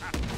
Ha ha ha!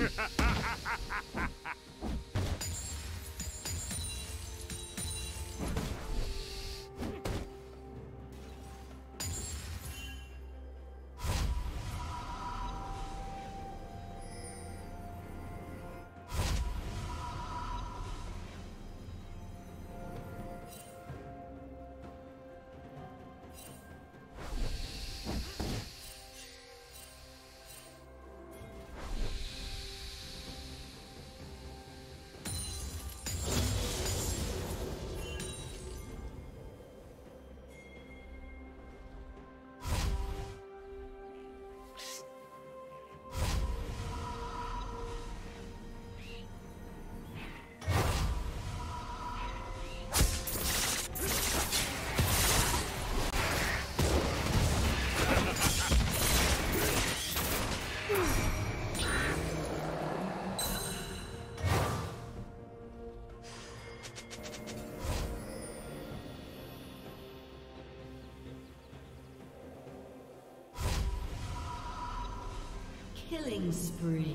Ha ha ha! Killing spree.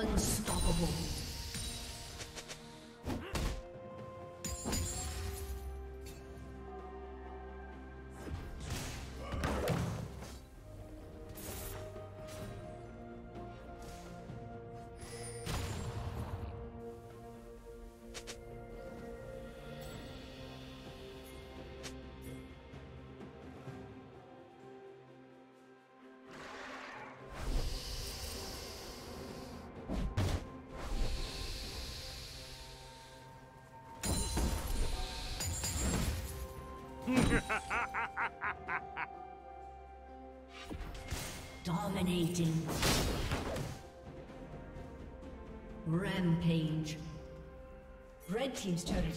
Unstoppable. Dominating. Rampage. Red Team's turret